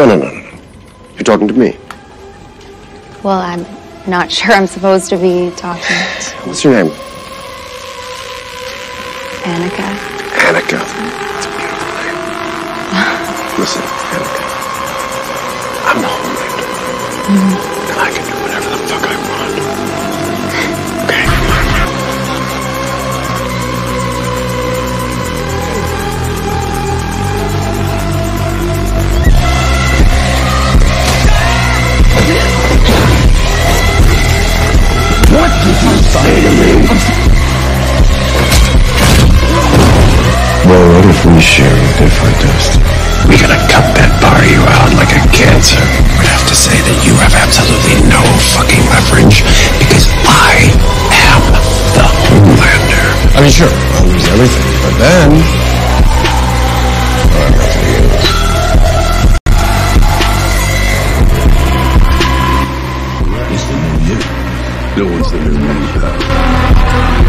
No, no, no, no. You're talking to me. Well, I'm not sure I'm supposed to be talking. What's your name? Annika. Annika. That's a beautiful name. Listen, Annika. I'm the. And I Well, what if we share a different destiny? We're gonna cut that part of you out like a cancer. I'd have to say that you have absolutely no fucking leverage because I am the Homelander. I mean, sure, I'll lose everything, but then... No one's the new.